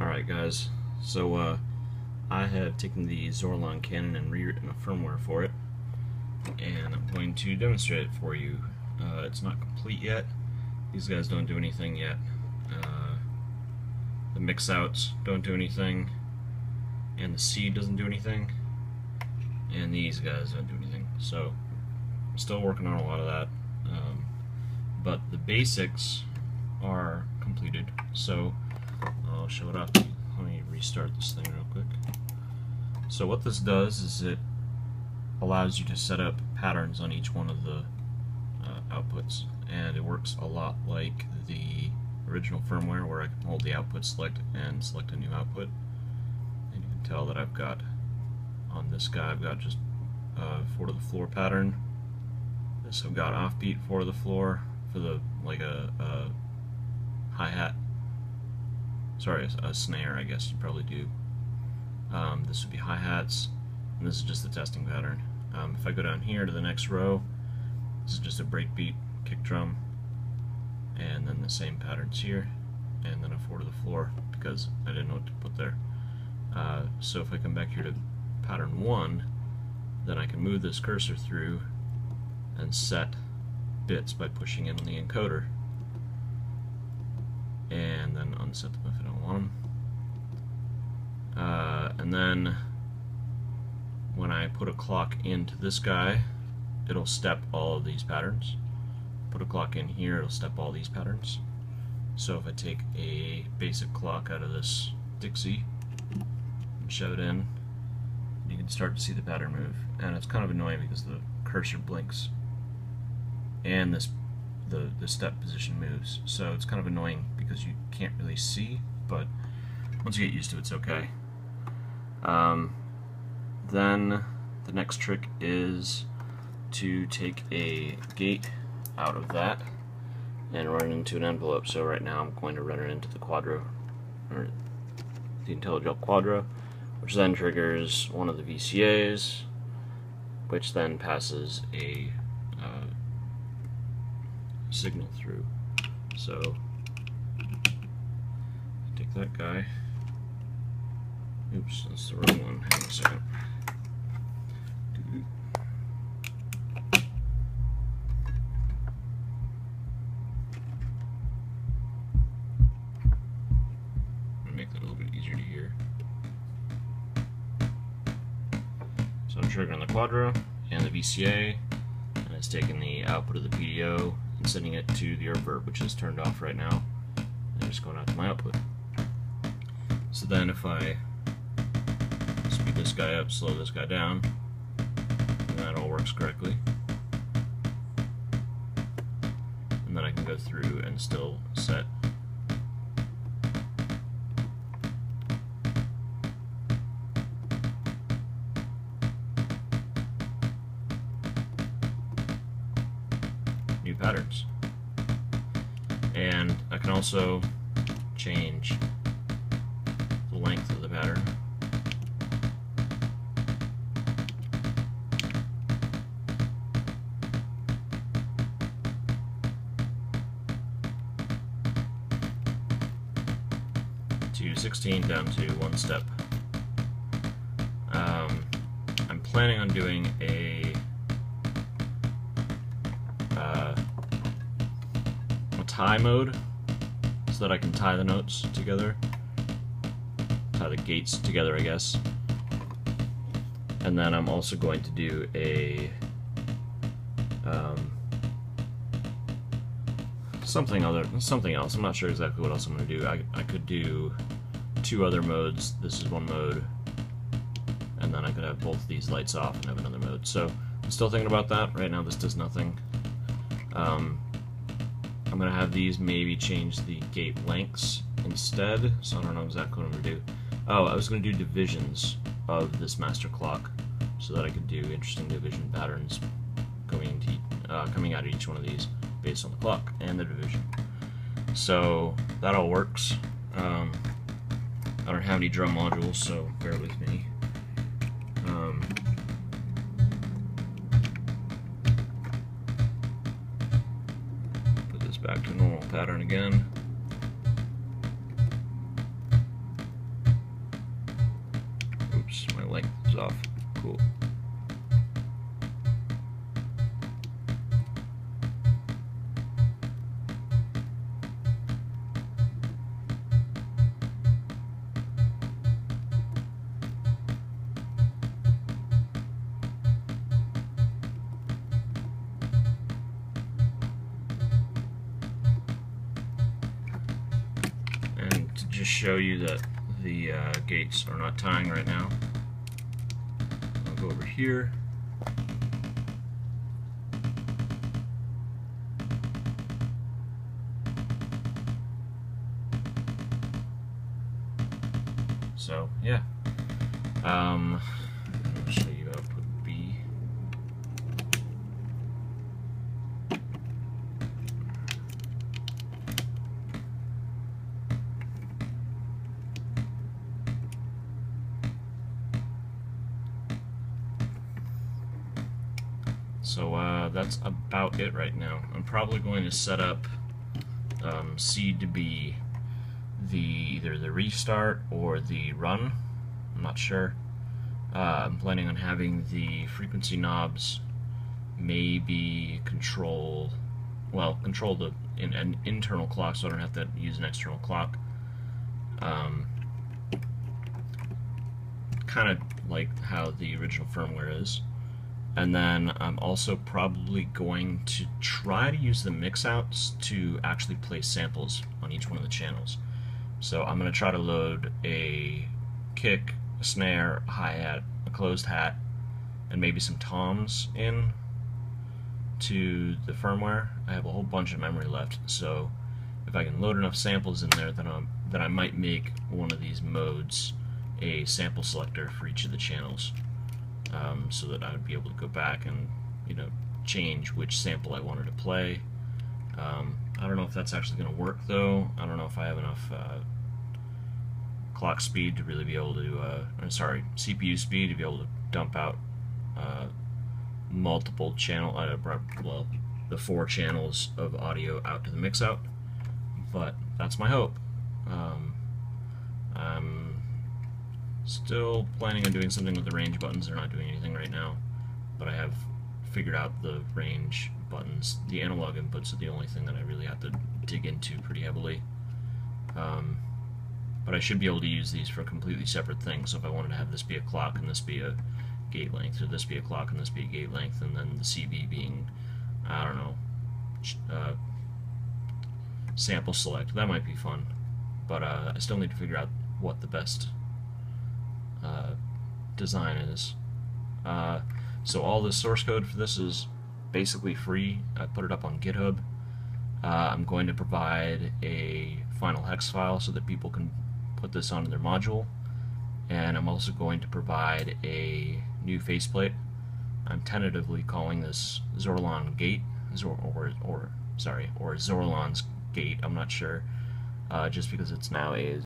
Alright guys, so uh, I have taken the Zorlon cannon and rewritten a firmware for it and I'm going to demonstrate it for you. Uh, it's not complete yet, these guys don't do anything yet. Uh, the mix outs don't do anything and the seed doesn't do anything and these guys don't do anything. So I'm still working on a lot of that. Um, but the basics are completed. So Show it off. Let me restart this thing real quick. So what this does is it allows you to set up patterns on each one of the uh, outputs and it works a lot like the original firmware where I can hold the output select and select a new output and you can tell that I've got on this guy I've got just uh, four to the floor pattern this I've got offbeat four to the floor for the like a, a hi-hat sorry, a, a, snare, I guess you probably do. Um, this would be hi-hats, and this is just the testing pattern. Um, if I go down here to the next row, this is just a breakbeat kick drum, and then the same patterns here, and then a four to the floor, because I didn't know what to put there. Uh, so if I come back here to pattern one, then I can move this cursor through and set bits by pushing in on the encoder and then unset them if I don't want them. Uh, and then when I put a clock into this guy, it'll step all of these patterns. Put a clock in here, it'll step all these patterns. So if I take a basic clock out of this Dixie and shove it in, you can start to see the pattern move. And it's kind of annoying because the cursor blinks and this the, the step position moves. So it's kind of annoying because you can't really see, but once you get used to it, it's okay. Um, then the next trick is to take a gate out of that and run it into an envelope. So right now I'm going to run it into the Quadro, or the Intellijel Quadro, which then triggers one of the VCAs, which then passes a uh, signal through. So take that guy. Oops, that's the wrong one. Hang on a second. Make that a little bit easier to hear. So I'm triggering the Quadro and the VCA, and it's taking the output of the PDO sending it to the reverb, which is turned off right now, and just going out to my output. So then if I speed this guy up, slow this guy down, that all works correctly. And then I can go through and still set And I can also change the length of the pattern. to 16 down to one step. Um, I'm planning on doing a tie mode so that I can tie the notes together, tie the gates together, I guess. And then I'm also going to do a um, something other, something else. I'm not sure exactly what else I'm going to do. I, I could do two other modes. This is one mode, and then I could have both these lights off and have another mode. So I'm still thinking about that. Right now, this does nothing. Um, I'm to have these maybe change the gate lengths instead, so I don't know exactly what I'm to do. Oh, I was to do divisions of this master clock so that I could do interesting division patterns going into, uh, coming out of each one of these based on the clock and the division. So that all works. Um, I don't have any drum modules, so bear with me. Um, back to normal pattern again. Oops, my length is off. Cool. Just show you that the uh, gates are not tying right now, I'll go over here. So yeah, um, I'll show you output B. So uh, that's about it right now. I'm probably going to set up um, C to be the either the restart or the run. I'm not sure. Uh, I'm planning on having the frequency knobs maybe control, well, control the in, an internal clock, so I don't have to use an external clock. Um, kind of like how the original firmware is. And then I'm also probably going to try to use the mix outs to actually play samples on each one of the channels. So I'm going to try to load a kick, a snare, a hi-hat, a closed hat, and maybe some toms in to the firmware. I have a whole bunch of memory left, so if I can load enough samples in there, then, I'm, then I might make one of these modes a sample selector for each of the channels um, so that I would be able to go back and you know change which sample I wanted to play. Um, I don't know if that's actually going to work though. I don't know if I have enough uh, clock speed to really be able to, uh, I'm sorry, CPU speed to be able to dump out uh, multiple channel, uh, well, the four channels of audio out to the mix out. But that's my hope. Um, I'm still planning on doing something with the range buttons. They're not doing anything right now, but I have figured out the range buttons. The analog inputs are the only thing that I really have to dig into pretty heavily. Um, but I should be able to use these for completely separate things. So if I wanted to have this be a clock and this be a gate length, or this be a clock and this be a gate length, and then the CV being, I don't know, uh, sample select, that might be fun. But uh, I still need to figure out what the best uh, design is. Uh, so all the source code for this is basically free. I put it up on GitHub. Uh, I'm going to provide a final hex file so that people can put this onto their module. And I'm also going to provide a new faceplate. I'm tentatively calling this Zorlon Gate, Zor or, or sorry, or Zorlon's Gate. I'm not sure, uh, just because it's now a